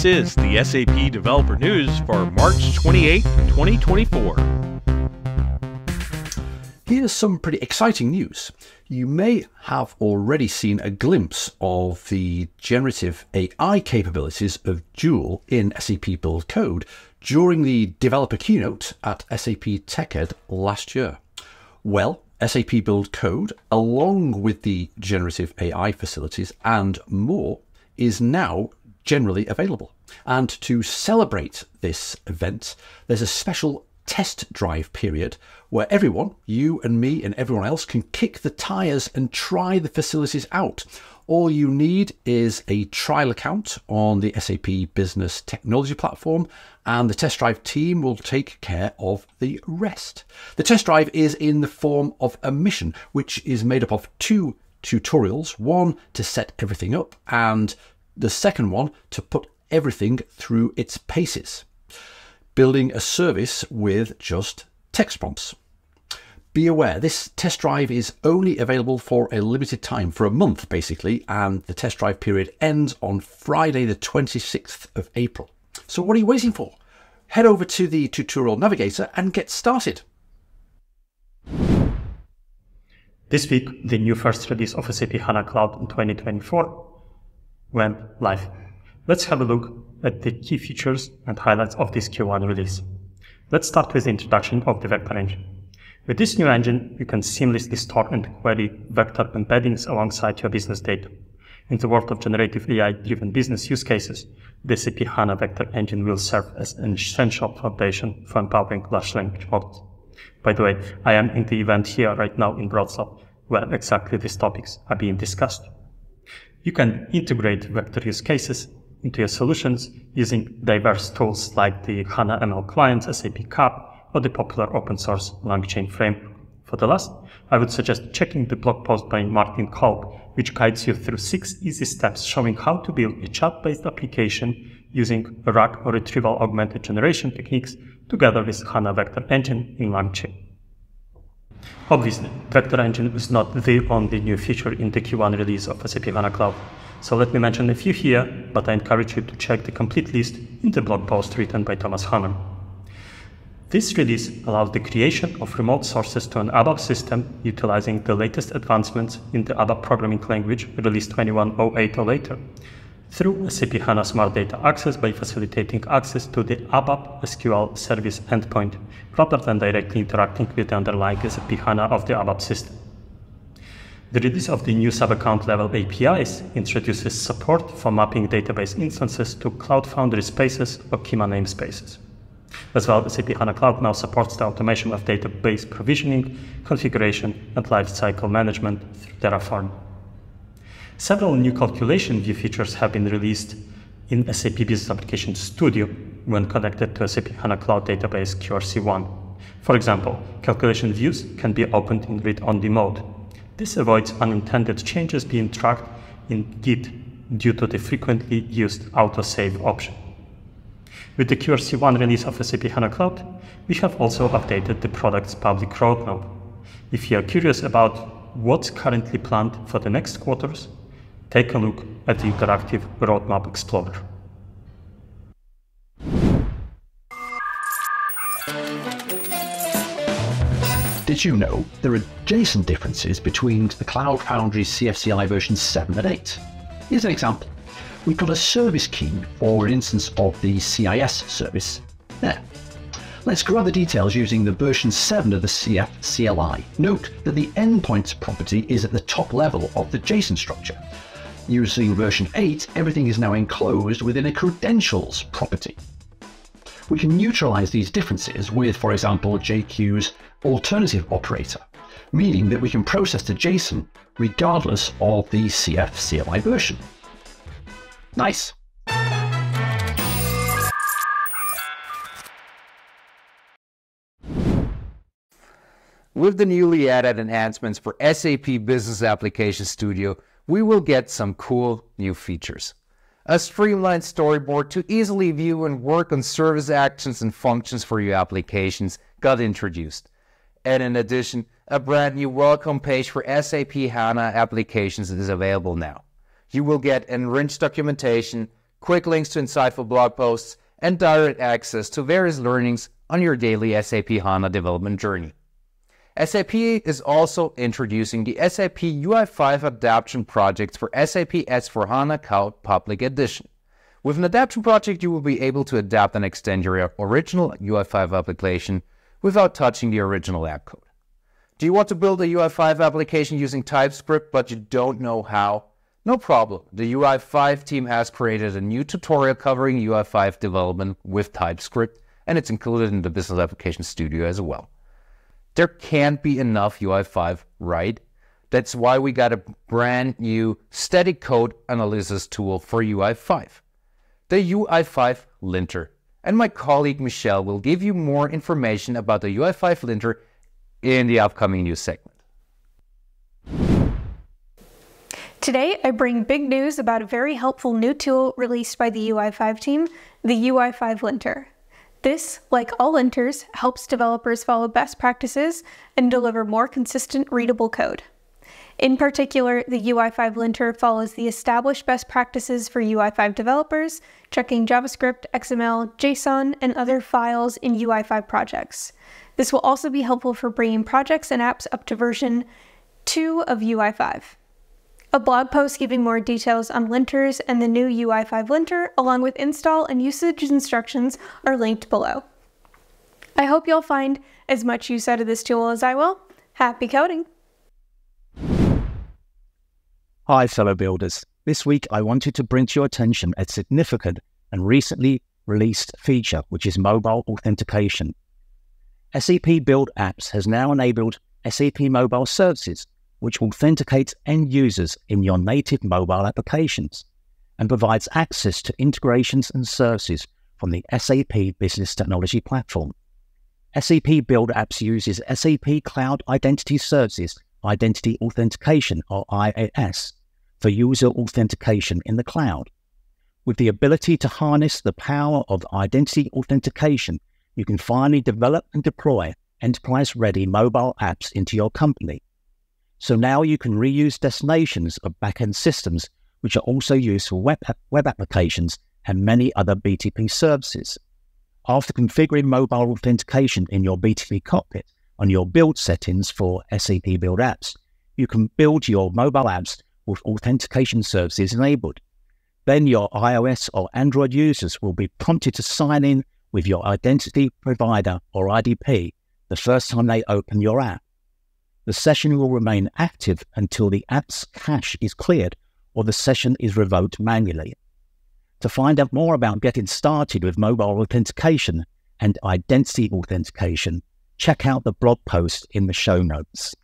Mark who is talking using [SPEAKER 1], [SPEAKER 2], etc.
[SPEAKER 1] This is the SAP Developer News for March 28, 2024.
[SPEAKER 2] Here's some pretty exciting news. You may have already seen a glimpse of the generative AI capabilities of Joule in SAP Build Code during the developer keynote at SAP TechEd last year. Well, SAP Build Code, along with the generative AI facilities and more, is now generally available. And to celebrate this event, there's a special test drive period where everyone, you and me and everyone else, can kick the tyres and try the facilities out. All you need is a trial account on the SAP Business Technology Platform, and the test drive team will take care of the rest. The test drive is in the form of a mission, which is made up of two tutorials one to set everything up, and the second one to put everything through its paces building a service with just text prompts. Be aware, this test drive is only available for a limited time, for a month basically, and the test drive period ends on Friday, the 26th of April. So, what are you waiting for? Head over to the tutorial navigator and get started.
[SPEAKER 3] This week, the new first release of SAP HANA Cloud in 2024 went live. Let's have a look at the key features and highlights of this Q1 release. Let's start with the introduction of the vector engine. With this new engine, you can seamlessly store and query vector embeddings alongside your business data. In the world of generative AI-driven business use cases, the SAP HANA Vector Engine will serve as an essential foundation for empowering large language models. By the way, I am in the event here right now in Wrocław, where exactly these topics are being discussed. You can integrate vector use cases into your solutions using diverse tools like the HANA ML Client, SAP CAP, or the popular open source LangChain framework. For the last, I would suggest checking the blog post by Martin Kolb, which guides you through six easy steps showing how to build a chat-based application using RAG or retrieval augmented generation techniques together with HANA Vector Engine in LangChain. Obviously, Vector Engine is not the only new feature in the Q1 release of SAP HANA Cloud. So let me mention a few here, but I encourage you to check the complete list in the blog post written by Thomas Hammer. This release allows the creation of remote sources to an ABAP system utilizing the latest advancements in the ABAP programming language release 2108 or later through SAP HANA Smart Data Access by facilitating access to the ABAP SQL service endpoint rather than directly interacting with the underlying SAP HANA of the ABAP system. The release of the new sub-account level APIs introduces support for mapping database instances to Cloud Foundry spaces or Kyma namespaces. As well, SAP HANA Cloud now supports the automation of database provisioning, configuration, and lifecycle management through Terraform. Several new calculation view features have been released in SAP Business Application Studio when connected to SAP HANA Cloud Database QRC1. For example, calculation views can be opened in read-only mode, this avoids unintended changes being tracked in Git due to the frequently used autosave option. With the QRC1 release of SAP HANA Cloud, we have also updated the product's public roadmap. If you are curious about what's currently planned for the next quarters, take a look at the interactive Roadmap Explorer.
[SPEAKER 2] Did you know there are JSON differences between the Cloud Foundry CFCLI version 7 and 8? Here's an example. We've got a service key for an instance of the CIS service. There. Let's grab the details using the version 7 of the CFCLI. Note that the endpoint property is at the top level of the JSON structure. Using version 8, everything is now enclosed within a credentials property. We can neutralize these differences with, for example, JQ's alternative operator, meaning that we can process the JSON regardless of the CF CLI version. Nice!
[SPEAKER 4] With the newly added enhancements for SAP Business Application Studio, we will get some cool new features a streamlined storyboard to easily view and work on service actions and functions for your applications got introduced. And in addition, a brand new welcome page for SAP HANA applications is available now. You will get enriched documentation, quick links to insightful blog posts, and direct access to various learnings on your daily SAP HANA development journey. SAP is also introducing the SAP UI5 adaptation project for SAP S4HANA Cloud Public Edition. With an adaptation project, you will be able to adapt and extend your original UI5 application without touching the original app code. Do you want to build a UI5 application using TypeScript but you don't know how? No problem. The UI5 team has created a new tutorial covering UI5 development with TypeScript, and it's included in the Business Application Studio as well. There can't be enough UI5, right? That's why we got a brand new static code analysis tool for UI5, the UI5 linter. And my colleague Michelle will give you more information about the UI5 linter in the upcoming news segment.
[SPEAKER 5] Today, I bring big news about a very helpful new tool released by the UI5 team, the UI5 linter. This, like all linters, helps developers follow best practices and deliver more consistent readable code. In particular, the UI5 linter follows the established best practices for UI5 developers, checking JavaScript, XML, JSON, and other files in UI5 projects. This will also be helpful for bringing projects and apps up to version 2 of UI5. A blog post giving more details on linters and the new UI5 linter, along with install and usage instructions, are linked below. I hope you'll find as much use out of this tool as I will. Happy coding!
[SPEAKER 6] Hi, fellow builders. This week I wanted to bring to your attention a significant and recently released feature, which is mobile authentication. SAP Build Apps has now enabled SAP Mobile Services, which authenticates end users in your native mobile applications and provides access to integrations and services from the SAP Business Technology Platform. SAP Build Apps uses SAP Cloud Identity Services Identity Authentication, or IAS, for user authentication in the cloud. With the ability to harness the power of identity authentication you can finally develop and deploy enterprise ready mobile apps into your company. So now you can reuse destinations of backend systems, which are also used for web, web applications and many other BTP services. After configuring mobile authentication in your BTP cockpit on your build settings for SAP Build Apps, you can build your mobile apps with authentication services enabled. Then your iOS or Android users will be prompted to sign in with your identity provider or IDP the first time they open your app. The session will remain active until the app's cache is cleared or the session is revoked manually. To find out more about getting started with mobile authentication and identity authentication, check out the blog post in the show notes.